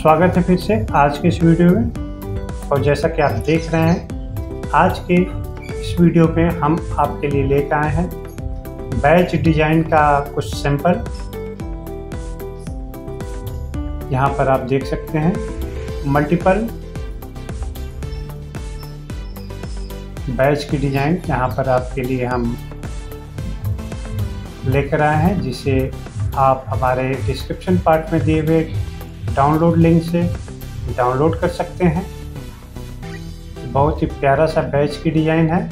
स्वागत है फिर से आज के इस वीडियो में। और जैसा कि आप देख रहे हैं, आज के इस वीडियो में हम आपके लिए लेकर आए हैं बैच डिज़ाइन का कुछ सैंपल। यहाँ पर आप देख सकते हैं मल्टीपल बैच की डिज़ाइन यहाँ पर आपके लिए हम लेकर आए हैं, जिसे आप हमारे डिस्क्रिप्शन पार्ट में दिए हुए डाउनलोड लिंक से डाउनलोड कर सकते हैं। बहुत ही प्यारा सा बैच की डिज़ाइन है।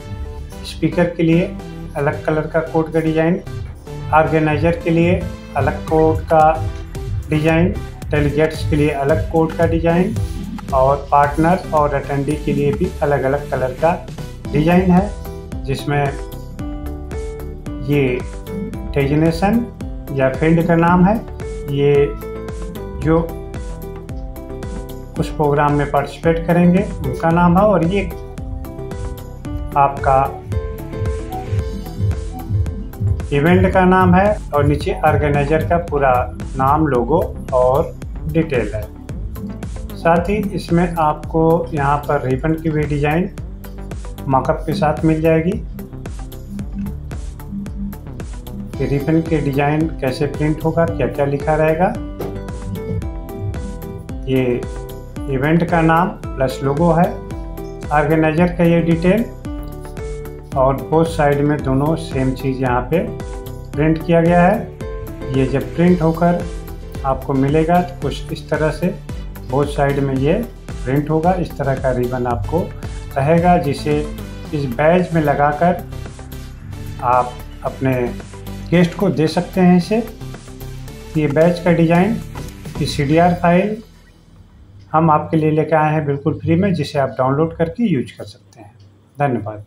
स्पीकर के लिए अलग कलर का कोड का डिज़ाइन, ऑर्गेनाइजर के लिए अलग कोड का डिज़ाइन, डेलीगेट्स के लिए अलग कोड का डिज़ाइन और पार्टनर और अटेंडी के लिए भी अलग अलग कलर का डिज़ाइन है, जिसमें ये डेजिनेशन या फ़ील्ड का नाम है। ये जो उस प्रोग्राम में पार्टिसिपेट करेंगे। उनका नाम है और ये आपका इवेंट का नाम है और नीचे ऑर्गेनाइजर का पूरा नाम, लोगो और डिटेल है। साथ ही इसमें आपको यहाँ पर रिबन की भी डिज़ाइन मॉकअप के साथ मिल जाएगी। रिबन के डिज़ाइन कैसे प्रिंट होगा क्या क्या लिखा रहेगा, ये इवेंट का नाम प्लस लोगो है। ऑर्गेनाइजर का ये डिटेल। और बोथ साइड में दोनों सेम चीज़ यहाँ पे प्रिंट किया गया है। ये जब प्रिंट होकर आपको मिलेगा तो कुछ इस तरह से बोथ साइड में ये प्रिंट होगा। इस तरह का रिबन आपको रहेगा, जिसे इस बैज में लगाकर आप अपने गेस्ट को दे सकते हैं इसे। ये बैच का डिज़ाइन की सी फ़ाइल हम आपके लिए लेकर आए हैं बिल्कुल फ्री में, जिसे आप डाउनलोड करके यूज़ कर सकते हैं। धन्यवाद।